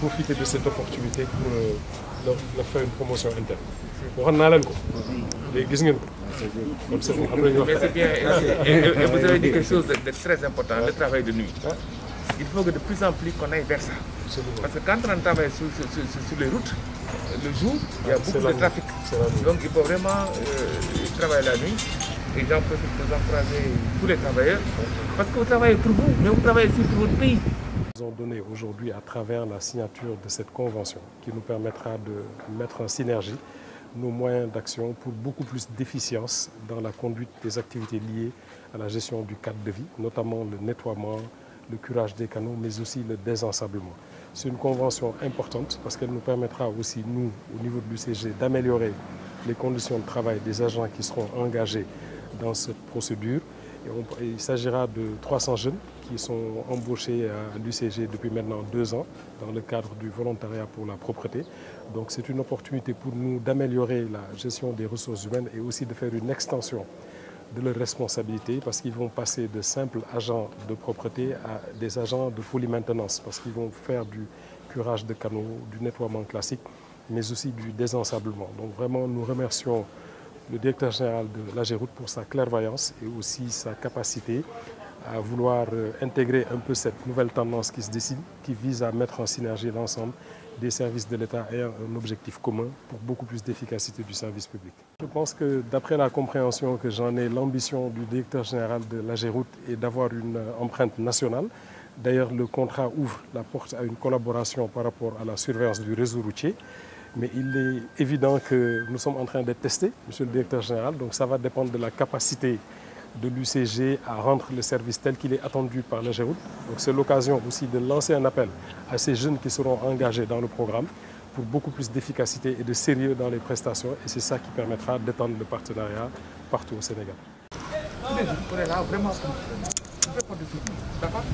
profiter de cette opportunité pour euh, leur, leur faire une promotion interne. waxoon naa leen ko. léegi gis ngeen ko. kon c'est bon après ñu wax. Mais c'est bien, et, vous avez dit quelque chose de, de très important, le travail de nuit. Il faut que de plus en plus qu'on aille vers ça. Parce que quand on travaille sur, sur- sur- sur les routes, le jour, il y a Ah, beaucoup de nuit. trafic. Donc il faut vraiment euh, travailler la nuit. Et j'en profite pour encourager tous les travailleurs. Parce que vous travaillez pour vous, mais vous travaillez aussi pour votre pays. Ont donné aujourd'hui à travers la signature de cette convention qui nous permettra de mettre en synergie nos moyens d'action pour beaucoup plus d'efficience dans la conduite des activités liées à la gestion du cadre de vie, notamment le nettoiement, le curage des canaux, mais aussi le désensablement. C'est une convention importante parce qu'elle nous permettra aussi, nous, au niveau de l'UCG, d'améliorer les conditions de travail des agents qui seront engagés dans cette procédure. Il s'agira de 300 jeunes qui sont embauchés à l'UCG depuis maintenant deux ans dans le cadre du volontariat pour la propreté. Donc c'est une opportunité pour nous d'améliorer la gestion des ressources humaines et aussi de faire une extension de leurs responsabilités parce qu'ils vont passer de simples agents de propreté à des agents de polymaintenance parce qu'ils vont faire du curage de canaux, du nettoiement classique, mais aussi du désensablement. Donc vraiment, nous remercions le directeur général de la Géroute pour sa clairvoyance et aussi sa capacité à vouloir euh, intégrer un peu cette nouvelle tendance qui se dessine, qui vise à mettre en synergie l'ensemble des services de l'État ayant un objectif commun pour beaucoup plus d'efficacité du service public. Je pense que d'après la compréhension que j'en ai, l'ambition du directeur général de la Géroute est d'avoir une euh, empreinte nationale. D'ailleurs, le contrat ouvre la porte à une collaboration par rapport à la surveillance du réseau routier. Mais il est évident que nous sommes en train de tester, Monsieur le Directeur Général, donc ça va dépendre de la capacité de l'UCG à rendre le service tel qu'il est attendu par la Géroute. Donc c'est l'occasion aussi de lancer un appel à ces jeunes qui seront engagés dans le programme pour beaucoup plus d'efficacité et de sérieux dans les prestations. Et c'est ça qui permettra d'étendre le partenariat partout au Sénégal. D'accord?